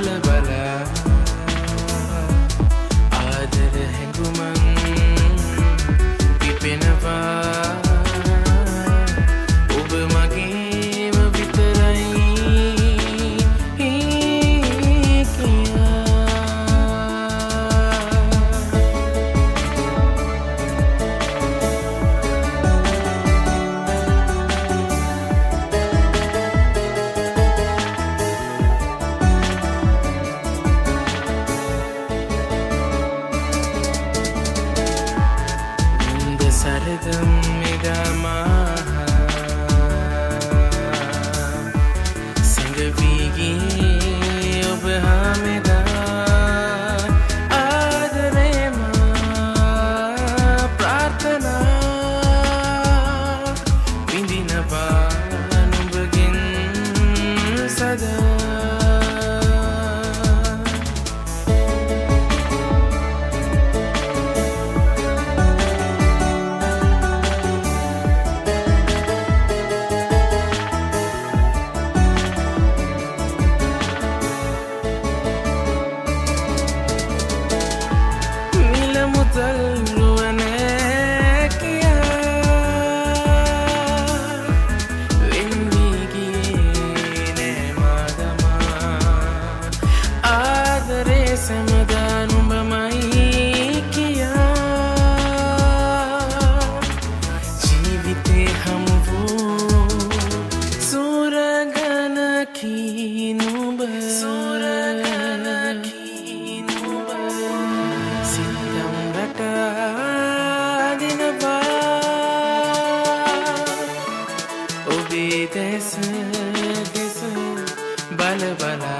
Alabama. شاهدا إذا معها سنگویی නුඹමයි කියා ජීවිතේ හමු වූ සුරගනකි නුඹ සුරගනකි නුඹ සිතම් රටාදිනවා ඔබේ දෙස දෙස බල බලා